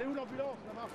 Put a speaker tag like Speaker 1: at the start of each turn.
Speaker 1: Elle où l'ambulance? Là-bas